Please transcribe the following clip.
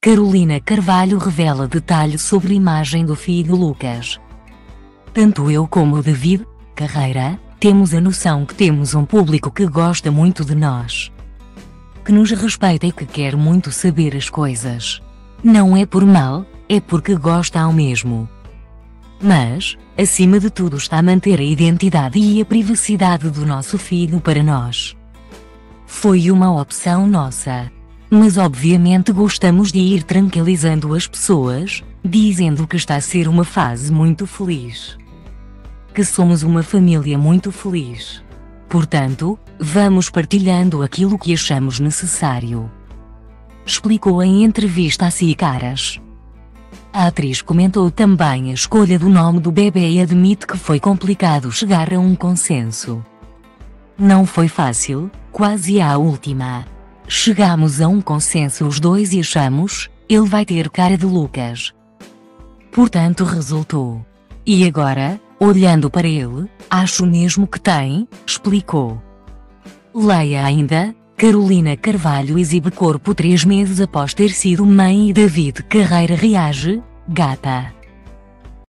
Carolina Carvalho revela detalhes sobre imagem do filho Lucas. Tanto eu como o David, Carreira, temos a noção que temos um público que gosta muito de nós. Que nos respeita e que quer muito saber as coisas. Não é por mal, é porque gosta ao mesmo. Mas, acima de tudo está a manter a identidade e a privacidade do nosso filho para nós. Foi uma opção nossa. Mas obviamente gostamos de ir tranquilizando as pessoas, dizendo que está a ser uma fase muito feliz. Que somos uma família muito feliz. Portanto, vamos partilhando aquilo que achamos necessário. Explicou em entrevista a Cicaras. A atriz comentou também a escolha do nome do bebê e admite que foi complicado chegar a um consenso. Não foi fácil, quase à última. Chegamos a um consenso os dois e achamos, ele vai ter cara de Lucas. Portanto resultou. E agora, olhando para ele, acho mesmo que tem, explicou. Leia ainda, Carolina Carvalho exibe corpo três meses após ter sido mãe e David Carreira reage, gata.